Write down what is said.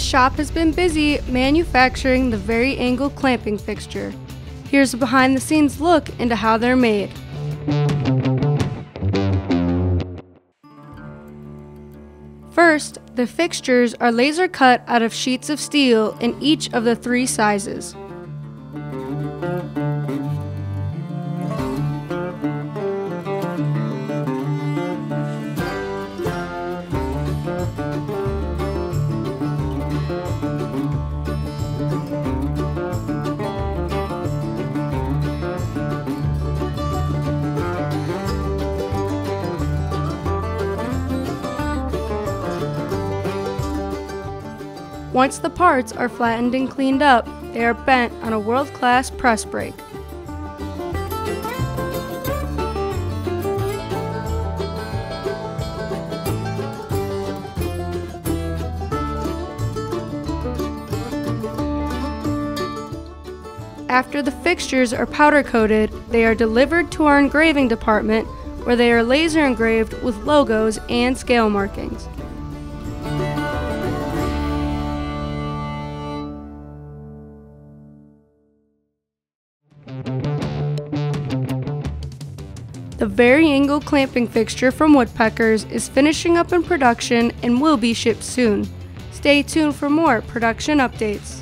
shop has been busy manufacturing the VaryAngle clamping fixture. Here's a behind the scenes look into how they're made. First, the fixtures are laser cut out of sheets of steel in each of the three sizes. Once the parts are flattened and cleaned up, they are bent on a world-class press brake. After the fixtures are powder coated, they are delivered to our engraving department where they are laser engraved with logos and scale markings. The VaryAngle clamping fixture from Woodpeckers is finishing up in production and will be shipped soon. Stay tuned for more production updates.